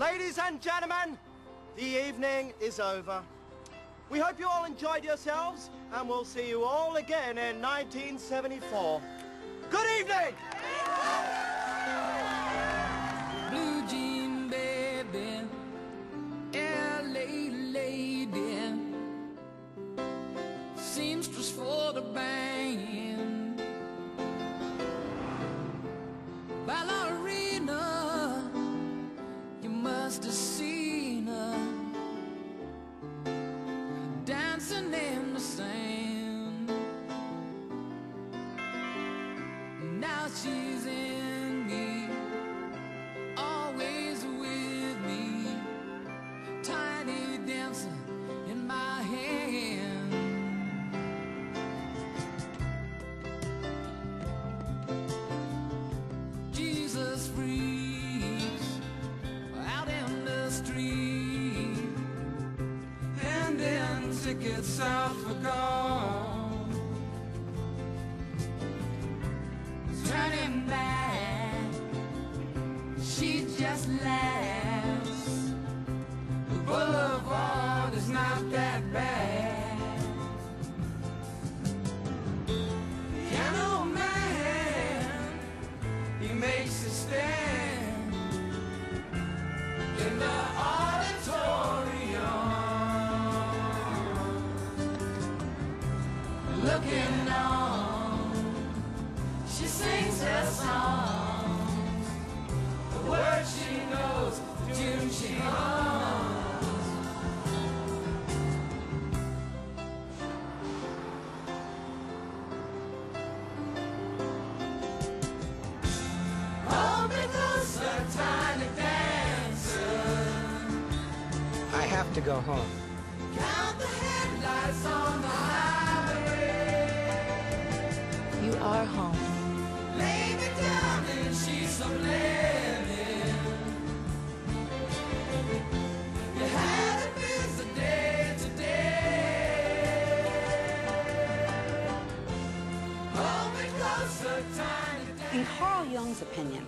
Ladies and gentlemen, the evening is over. We hope you all enjoyed yourselves, and we'll see you all again in 1974. Good evening! Blue jean baby, LA lady, seamstress for the her dancing in the sand. Now she's handing tickets out for gone. Turning back she just laughs. The boulevard is not that bad. Piano man, he makes a stand in looking on. She sings her songs. The words she knows, tune she closer, tiny dancer. I have to go home. Closer, tiny In Carl Jung's opinion,